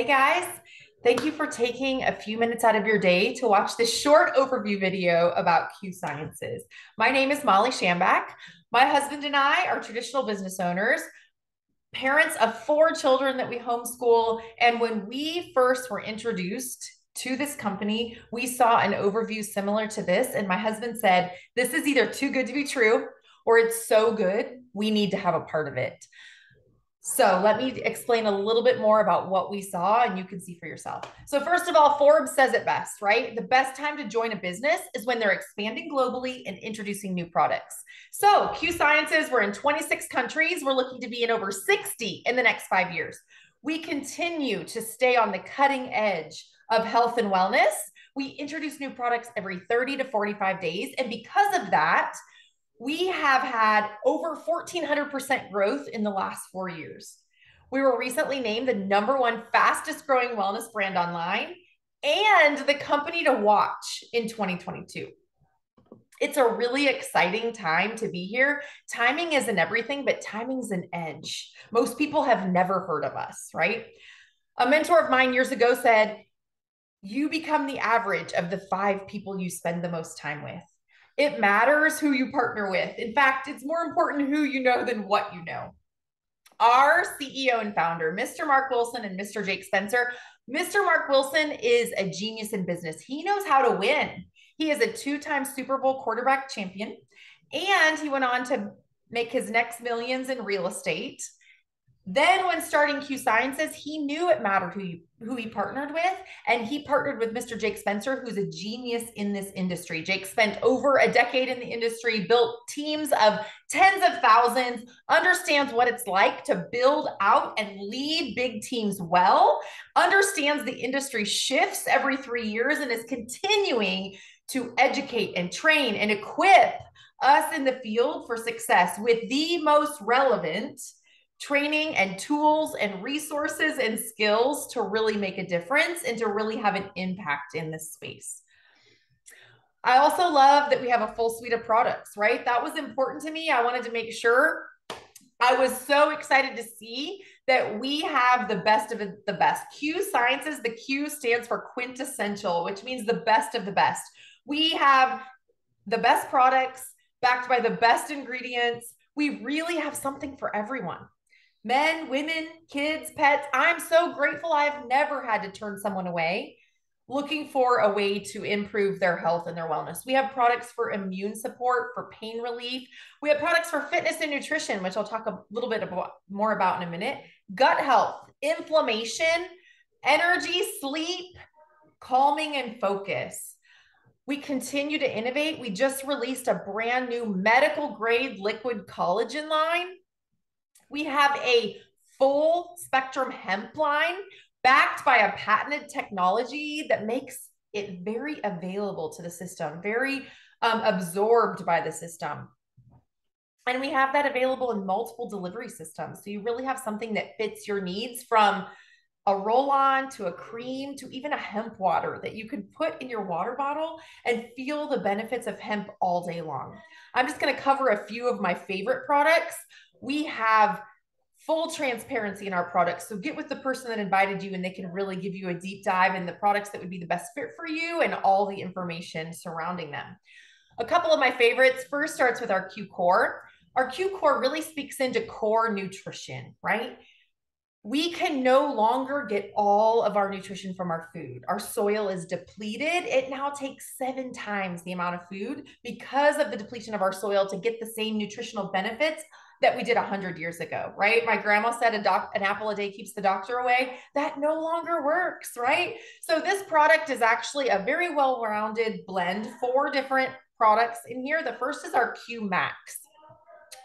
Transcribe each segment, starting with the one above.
Hey guys, thank you for taking a few minutes out of your day to watch this short overview video about Q Sciences. My name is Mollie Schambach. My husband and I are traditional business owners, parents of four children that we homeschool. And when we first were introduced to this company, we saw an overview similar to this. And my husband said, This is either too good to be true or it's so good, we need to have a part of it. So let me explain a little bit more about what we saw and you can see for yourself. So first of all, Forbes says it best, right? The best time to join a business is when they're expanding globally and introducing new products. So Q Sciences, we're in 26 countries. We're looking to be in over 60 in the next five years. We continue to stay on the cutting edge of health and wellness. We introduce new products every 30 to 45 days. And because of that, we have had over 1400% growth in the last four years. We were recently named the number one fastest growing wellness brand online and the company to watch in 2022. It's a really exciting time to be here. Timing isn't everything, but timing's an edge. Most people have never heard of us, right? A mentor of mine years ago said, You become the average of the five people you spend the most time with. It matters who you partner with. In fact, it's more important who you know than what you know. Our CEO and founder, Mr. Mark Wilson and Mr. Jake Spencer. Mr. Mark Wilson is a genius in business. He knows how to win. He is a two time Super Bowl quarterback champion, and he went on to make his next millions in real estate. Then, when starting Q Sciences, he knew it mattered who he, who he partnered with, and he partnered with Mr. Jake Spencer, who's a genius in this industry. Jake spent over a decade in the industry, built teams of tens of thousands, understands what it's like to build out and lead big teams well, understands the industry shifts every three years, and is continuing to educate and train and equip us in the field for success with the most relevant training and tools and resources and skills to really make a difference and to really have an impact in this space. I also love that we have a full suite of products, right? That was important to me. I wanted to make sure I was so excited to see that we have the best of the best. Q Sciences, the Q stands for quintessential, which means the best of the best. We have the best products backed by the best ingredients. We really have something for everyone men, women, kids, pets. I'm so grateful I've never had to turn someone away looking for a way to improve their health and their wellness. We have products for immune support, for pain relief. We have products for fitness and nutrition, which I'll talk a little bit about, more about in a minute. Gut health, inflammation, energy, sleep, calming, and focus. We continue to innovate. We just released a brand new medical grade liquid collagen line we have a full spectrum hemp line backed by a patented technology that makes it very available to the system, very um, absorbed by the system. And we have that available in multiple delivery systems. So you really have something that fits your needs from a roll on to a cream to even a hemp water that you could put in your water bottle and feel the benefits of hemp all day long. I'm just going to cover a few of my favorite products we have full transparency in our products. So get with the person that invited you and they can really give you a deep dive in the products that would be the best fit for you and all the information surrounding them. A couple of my favorites first starts with our Q Core. Our Q Core really speaks into core nutrition, right? We can no longer get all of our nutrition from our food. Our soil is depleted. It now takes seven times the amount of food because of the depletion of our soil to get the same nutritional benefits that we did 100 years ago, right? My grandma said a doc, an apple a day keeps the doctor away. That no longer works, right? So this product is actually a very well-rounded blend, four different products in here. The first is our Q Max.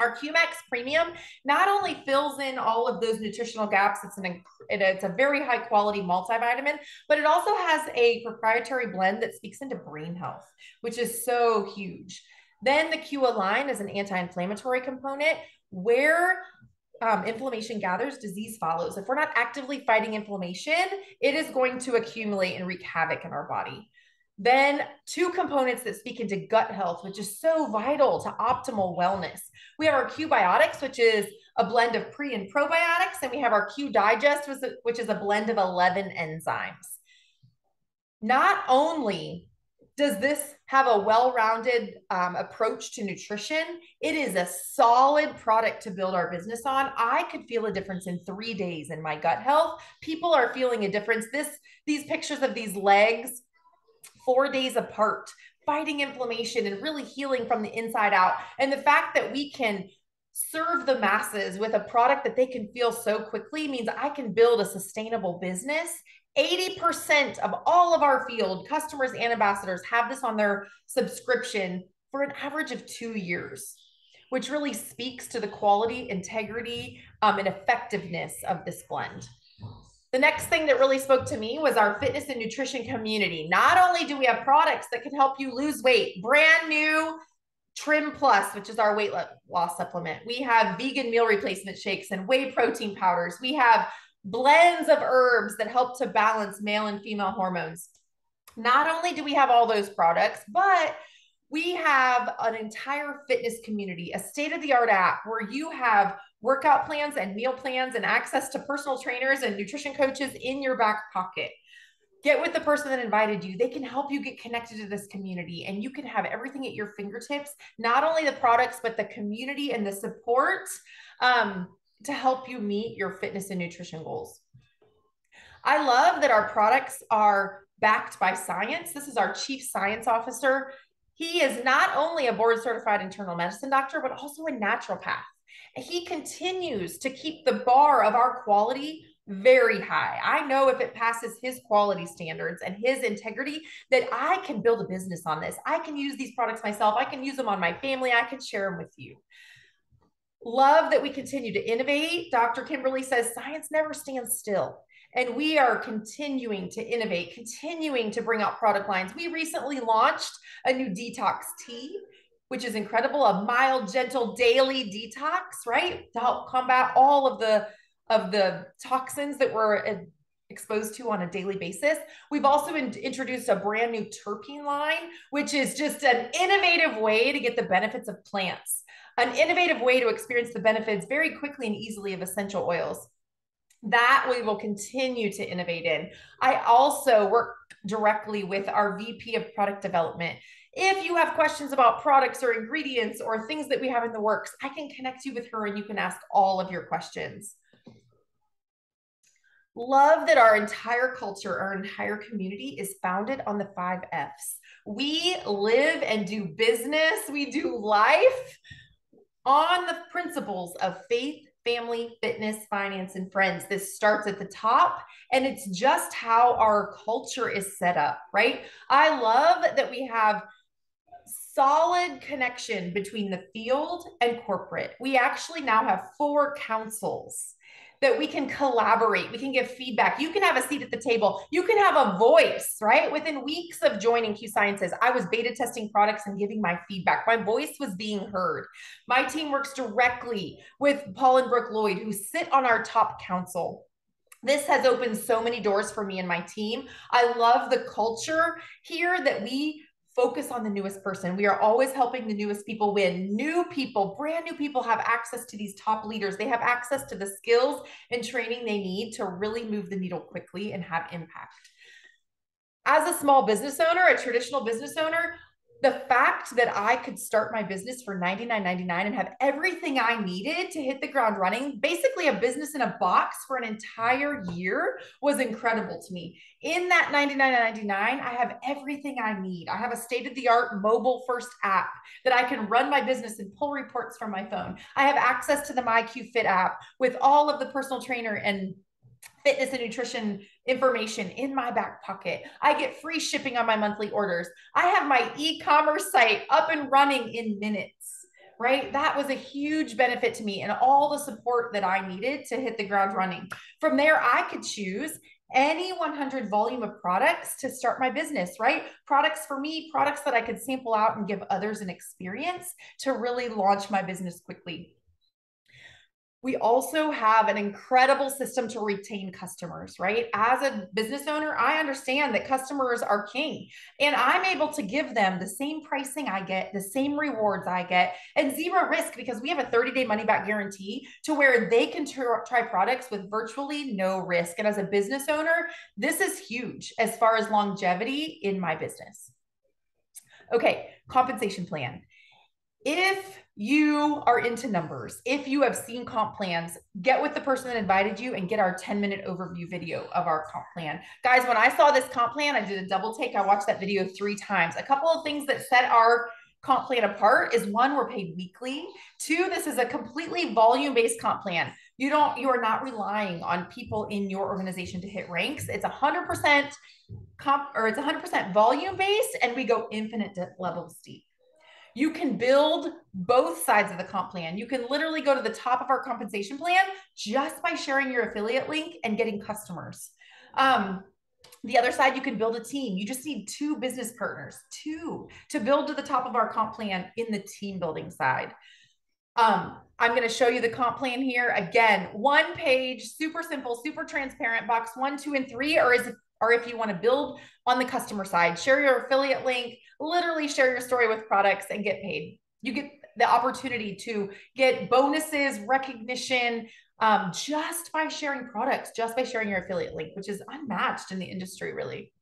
Our QMax Premium not only fills in all of those nutritional gaps, it's an it's a very high quality multivitamin, but it also has a proprietary blend that speaks into brain health, which is so huge. Then the Q Align is an anti-inflammatory component where um, inflammation gathers, disease follows. If we're not actively fighting inflammation, it is going to accumulate and wreak havoc in our body. Then, two components that speak into gut health, which is so vital to optimal wellness. We have our Q Biotics, which is a blend of pre and probiotics, and we have our Q Digest, which is a blend of 11 enzymes. Not only does this have a well-rounded um, approach to nutrition? It is a solid product to build our business on. I could feel a difference in three days in my gut health. People are feeling a difference. This these pictures of these legs four days apart fighting inflammation and really healing from the inside out. And the fact that we can serve the masses with a product that they can feel so quickly means i can build a sustainable business 80% of all of our field customers and ambassadors have this on their subscription for an average of two years, which really speaks to the quality, integrity, um, and effectiveness of this blend. The next thing that really spoke to me was our fitness and nutrition community. Not only do we have products that can help you lose weight, brand new Trim Plus, which is our weight loss supplement. We have vegan meal replacement shakes and whey protein powders. We have blends of herbs that help to balance male and female hormones. Not only do we have all those products, but we have an entire fitness community, a state of the art app where you have workout plans and meal plans and access to personal trainers and nutrition coaches in your back pocket. Get with the person that invited you. They can help you get connected to this community and you can have everything at your fingertips, not only the products, but the community and the support. Um, to help you meet your fitness and nutrition goals. I love that our products are backed by science. This is our chief science officer. He is not only a board certified internal medicine doctor, but also a naturopath. He continues to keep the bar of our quality very high. I know if it passes his quality standards and his integrity, that I can build a business on this. I can use these products myself. I can use them on my family. I can share them with you. Love that we continue to innovate. Dr. Kimberly says science never stands still. And we are continuing to innovate, continuing to bring out product lines. We recently launched a new detox tea, which is incredible, a mild, gentle daily detox, right? To help combat all of the of the toxins that we're uh, exposed to on a daily basis. We've also in, introduced a brand new terpene line, which is just an innovative way to get the benefits of plants an innovative way to experience the benefits very quickly and easily of essential oils. That we will continue to innovate in. I also work directly with our VP of product development. If you have questions about products or ingredients or things that we have in the works, I can connect you with her and you can ask all of your questions. Love that our entire culture, our entire community is founded on the five F's. We live and do business, we do life on the principles of faith, family, fitness, finance, and friends. This starts at the top, and it's just how our culture is set up, right? I love that we have solid connection between the field and corporate. We actually now have four councils that we can collaborate, we can give feedback. You can have a seat at the table, you can have a voice, right? Within weeks of joining Q Sciences, I was beta testing products and giving my feedback. My voice was being heard. My team works directly with Paul and Brooke Lloyd, who sit on our top council this has opened so many doors for me and my team. I love the culture here that we focus on the newest person. We are always helping the newest people win. New people, brand new people have access to these top leaders. They have access to the skills and training they need to really move the needle quickly and have impact. As a small business owner, a traditional business owner, the fact that I could start my business for $99.99 and have everything I needed to hit the ground running, basically a business in a box for an entire year, was incredible to me. In that $99.99, I have everything I need. I have a state of the art mobile first app that I can run my business and pull reports from my phone. I have access to the MyQ Fit app with all of the personal trainer and fitness and nutrition information in my back pocket. I get free shipping on my monthly orders. I have my e commerce site up and running in minutes, right? That was a huge benefit to me and all the support that I needed to hit the ground running. From there, I could choose any 100 volume of products to start my business, right? Products for me, products that I could sample out and give others an experience to really launch my business quickly. We also have an incredible system to retain customers, right? As a business owner, I understand that customers are king, and I'm able to give them the same pricing I get, the same rewards I get, and zero risk because we have a 30 day money back guarantee to where they can try products with virtually no risk. And as a business owner, this is huge as far as longevity in my business. Okay, compensation plan. If you are into numbers, if you have seen comp plans, get with the person that invited you and get our 10 minute overview video of our comp plan. Guys, when I saw this comp plan, I did a double take. I watched that video three times. A couple of things that set our comp plan apart is one, we're paid weekly. Two, this is a completely volume based comp plan. You don't, you are not relying on people in your organization to hit ranks. It's 100% comp or it's 100% volume based and we go infinite levels deep. You can build both sides of the comp plan. You can literally go to the top of our compensation plan just by sharing your affiliate link and getting customers. Um, the other side, you can build a team. You just need two business partners, two, to build to the top of our comp plan in the team building side. Um, I'm going to show you the comp plan here. Again, one page, super simple, super transparent. Box one, two, and three are as or if you want to build on the customer side, share your affiliate link, literally share your story with products and get paid. You get the opportunity to get bonuses, recognition, um, just by sharing products, just by sharing your affiliate link, which is unmatched in the industry, really.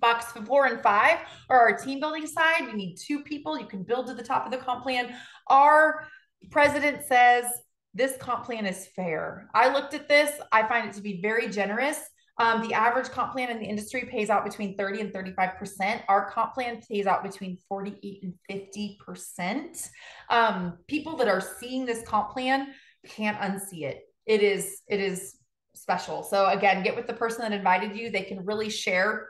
Box four and five are our team building side. You need two people. You can build to the top of the comp plan. Our president says this comp plan is fair. I looked at this. I find it to be very generous. Um, the average comp plan in the industry pays out between 30 and 35%. Our comp plan pays out between 48 and 50%. Um, people that are seeing this comp plan can't unsee it. It is, it is special. So again, get with the person that invited you. They can really share.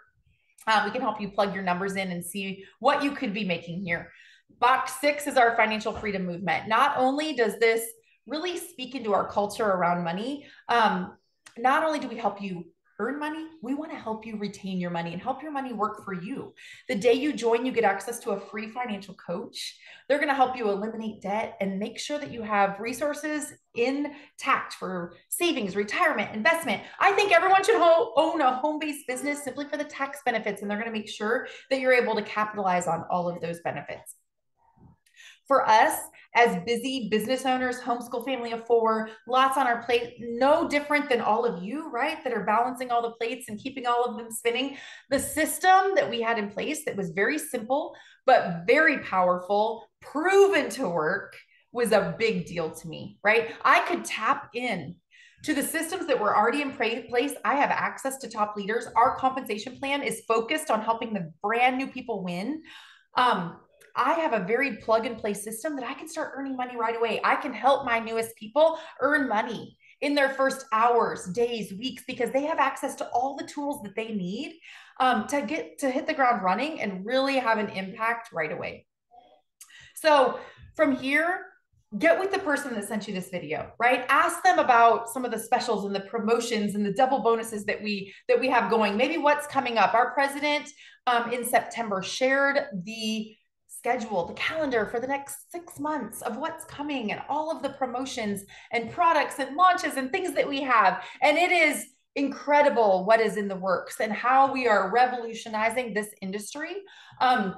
Um, we can help you plug your numbers in and see what you could be making here. Box six is our financial freedom movement. Not only does this really speak into our culture around money, um, not only do we help you earn money, we want to help you retain your money and help your money work for you. The day you join, you get access to a free financial coach. They're going to help you eliminate debt and make sure that you have resources intact for savings, retirement, investment. I think everyone should ho- own a home based business simply for the tax benefits, and they're going to make sure that you're able to capitalize on all of those benefits. For us, as busy business owners, homeschool family of four, lots on our plate, no different than all of you, right? That are balancing all the plates and keeping all of them spinning. The system that we had in place that was very simple, but very powerful, proven to work, was a big deal to me, right? I could tap in to the systems that were already in place. I have access to top leaders. Our compensation plan is focused on helping the brand new people win. Um, I have a very plug and play system that I can start earning money right away. I can help my newest people earn money in their first hours, days, weeks, because they have access to all the tools that they need um, to get to hit the ground running and really have an impact right away. So from here, get with the person that sent you this video right ask them about some of the specials and the promotions and the double bonuses that we that we have going maybe what's coming up our president um, in september shared the schedule, the calendar for the next six months of what's coming and all of the promotions and products and launches and things that we have. And it is incredible what is in the works and how we are revolutionizing this industry. Um,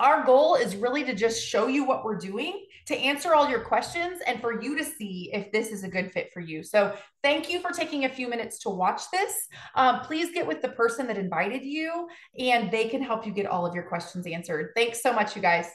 our goal is really to just show you what we're doing, to answer all your questions, and for you to see if this is a good fit for you. So, thank you for taking a few minutes to watch this. Um, please get with the person that invited you, and they can help you get all of your questions answered. Thanks so much, you guys.